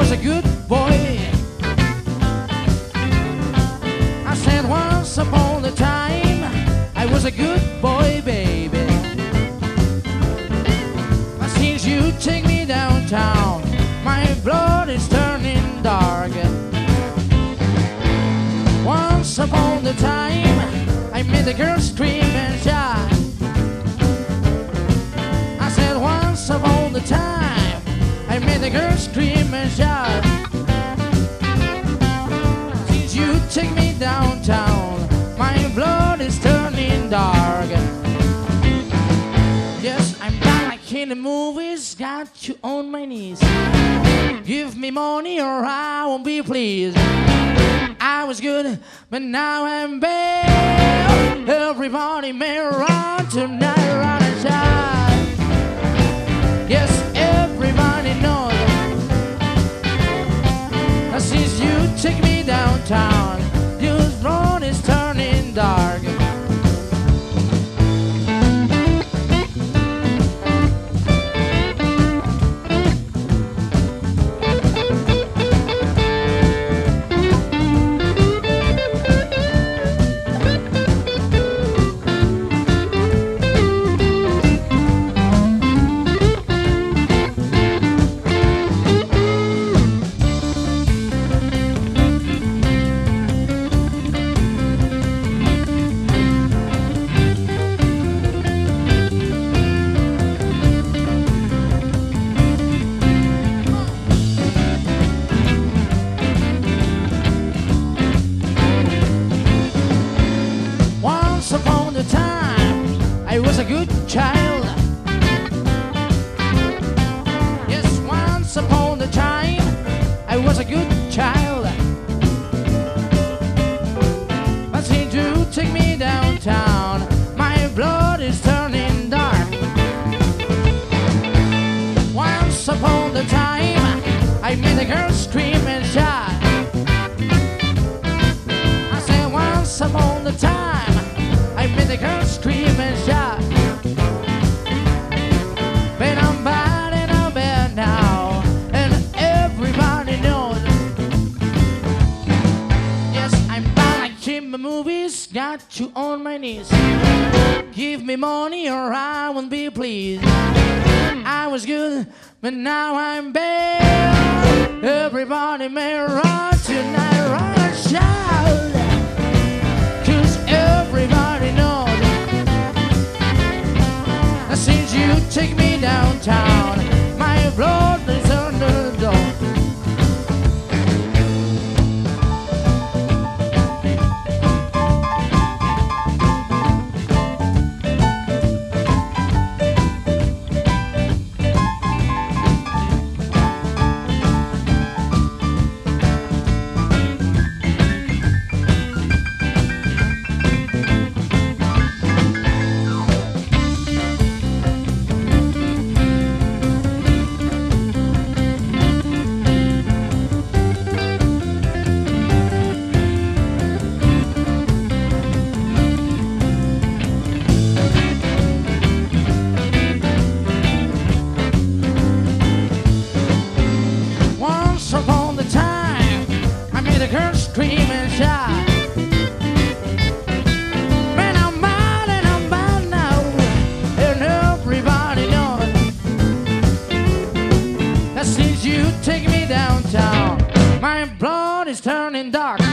was a good boy. I said once upon a time I was a good boy, baby. But since you take me downtown, my blood is turning dark. Once upon a time, I made the girl scream The girl scream and shout. Since you take me downtown, my blood is turning dark. Yes, I'm back like in the movies, got you on my knees. Give me money or I won't be pleased. I was good, but now I'm bad. Everybody may run tonight, take me downtown, I was a good child. Yes, once upon a time, I was a good child. But since you take me downtown, my blood is turning dark. Once upon a time, I made a girl scream and shout. Got you on my knees. Give me money or I won't be pleased. I was good, but now I'm bad. Everybody may run tonight, run shout. Cause everybody knows that since you take me downtown, my blood made a girl scream and shout. Man, I'm and I'm now, and everybody knows that since you take me downtown, my blood is turning dark.